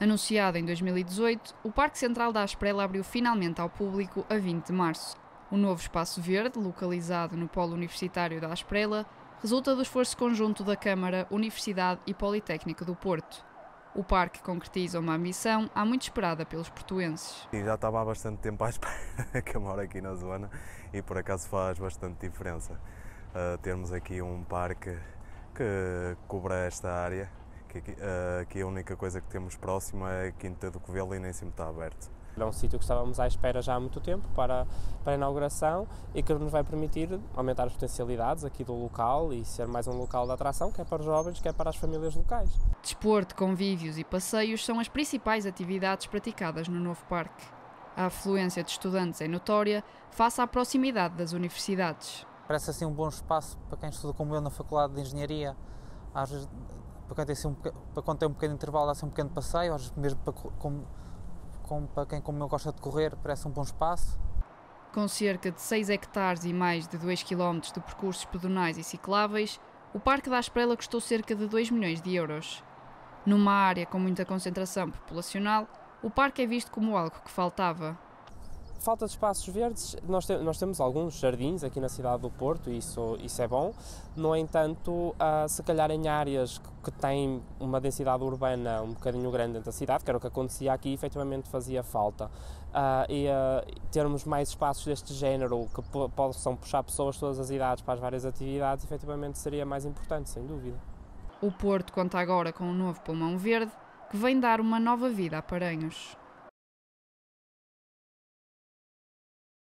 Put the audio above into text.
Anunciado em 2018, o Parque Central da Asprela abriu finalmente ao público a 20 de março. O novo espaço verde, localizado no Polo Universitário da Asprela, resulta do esforço conjunto da Câmara, Universidade e Politécnica do Porto. O parque concretiza uma ambição há muito esperada pelos portuenses. Já estava há bastante tempo à espera que eu moro aqui na zona e por acaso faz bastante diferença uh, termos aqui um parque que cubra esta área, que uh, aqui a única coisa que temos próximo é a Quinta do Covelo e nem sempre está aberto. É um sítio que estávamos à espera já há muito tempo para, para a inauguração e que nos vai permitir aumentar as potencialidades aqui do local e ser mais um local de atração, quer para os jovens, quer para as famílias locais. Desporto, convívios e passeios são as principais atividades praticadas no novo parque. A afluência de estudantes é notória face à proximidade das universidades. Parece assim um bom espaço para quem estuda como eu na Faculdade de Engenharia. Às vezes, para quem tem, assim um, para quando tem um pequeno intervalo, assim um pequeno passeio, mesmo para, como, como para quem como eu gosta de correr, parece um bom espaço. Com cerca de 6 hectares e mais de 2 km de percursos pedonais e cicláveis, o Parque da Asprela custou cerca de 2 milhões de euros. Numa área com muita concentração populacional, o parque é visto como algo que faltava. Falta de espaços verdes, nós, te, nós temos alguns jardins aqui na cidade do Porto e isso, isso é bom. No entanto, uh, se calhar em áreas que, que têm uma densidade urbana um bocadinho grande dentro da cidade, que era o que acontecia aqui, efetivamente fazia falta. Uh, e uh, termos mais espaços deste género que possam puxar pessoas de todas as idades para as várias atividades, efetivamente seria mais importante, sem dúvida. O Porto conta agora com um novo pulmão verde que vem dar uma nova vida a Paranhos.